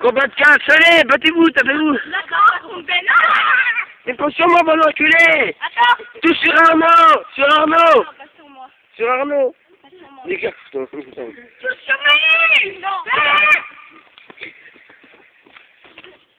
Combat de 15, allez, battez-vous, tapez-vous. D'accord, on fait Mais pas sur moi, bon enculé. Attends Tout sur Arnaud, sur Arnaud, non, Pas sur moi, sur Arnaud. pas sur moi. Les gars, putain. Tous sur moi